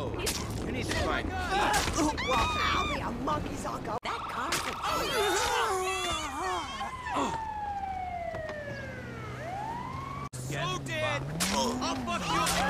You need to find Well, I'll be a monkey sock That car. a oh. Slow, Dad! I'll fuck you up!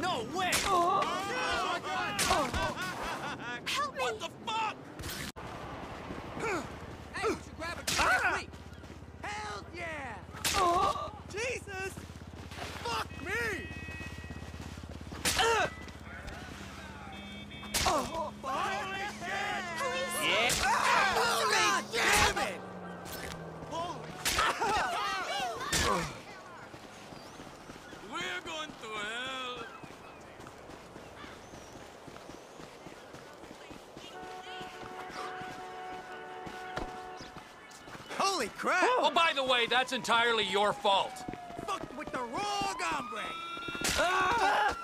No way! Holy crap! Oh, by the way, that's entirely your fault. With the wrong hombre! Ah! Uh,